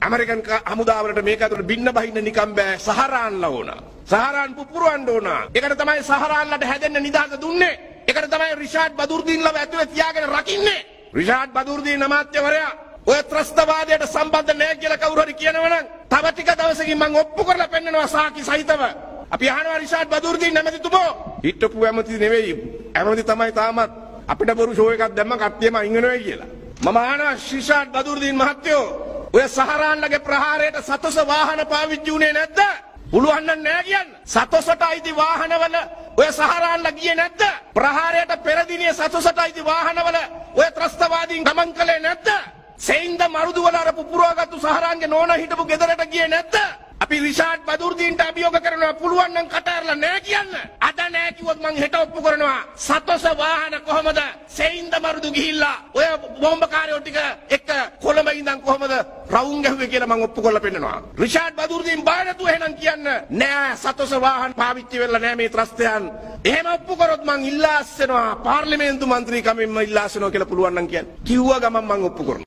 American ක- හමුදාවලට මේක ඇතුළට බින්න බහින්න නිකම් බෑ සහරාන්ල ඕන. සහරාන් පුපුරවන්න ඕන. ඒකට තමයි සහරාන්ලට හැදෙන්න නිදහස දුන්නේ. ඒකට තමයි රිෂාඩ් බදුර්දීන්ලව ඇතුලේ තියාගෙන රකින්නේ. රිෂාඩ් බදුර්දීන් අමාත්‍යවරයා ඔය ත්‍රස්තවාදයට සම්බන්ධ නෑ කියලා කවුරු හරි කියනවනම් තව ටික දවසකින් මම ඔප්පු කරලා පෙන්නනවා සාකි සහිතව. අපි අහනවා රිෂාඩ් බදුර්දීන් නැමැතිතුමෝ හිටපු ඇමති නෙවෙයි. ඇමති තමයි තාමත් අපිට බොරු ෂෝ එකක් දැම්ම කට්ටියම අයින් වෙනවා කියලා. මම අහනවා රිෂාඩ් බදුර්දීන් මහත්තයෝ ඔය සහරාන්ලගේ ප්‍රහාරයට සතොස වාහන පාවිච්චි වුණේ නැද්ද? පුළුවන් නම් නෑ කියන්න. සතොසට අයිති වාහනවල ඔය සහරාන්ලා ගියේ නැද්ද? ප්‍රහාරයට පෙර දිනේ සතොසට අයිති වාහනවල ඔය ත්‍රස්තවාදීන් ගමන් කළේ නැද්ද? සෙයින්ද මරුදු වල අර පුපුරවගත්තු සහරාන්ගේ නෝන හිටපු ගෙදරට ගියේ නැද්ද? අපි රිෂාඩ් බදුර්දීන්ට අභියෝග කරනවා පුළුවන් නම් කට ඇරලා නෑ කියන්න. අද නෑ කිව්වොත් මං හෙට ඔප්පු කරනවා. සතොස වාහන කොහමද සෙයින්ද මරුදු ගිහිල්ලා ඔය බෝම්බකාරයෝ ටික එක්ක කොළඹ ඉඳන් කොහමද රවුම් ගැහුවේ කියලා මං ඔප්පු කරලා පෙන්නනවා. රිෂාඩ් බදුර්දීන් බය නැතුව එහෙනම් කියන්න. නෑ සතොස වාහන පාවිච්චි වෙලා නෑ මේ ත්‍රස්තයන්. එහෙම ඔප්පු කරොත් මං ඉල්ලා අස්සෙනවා පාර්ලිමේන්තු මන්ත්‍රීකමින්ම ඉල්ලා අස්සෙනවා කියලා පුළුවන් නම් කියන්න. කිව්වා ගමන් මං ඔප්පු කරනවා.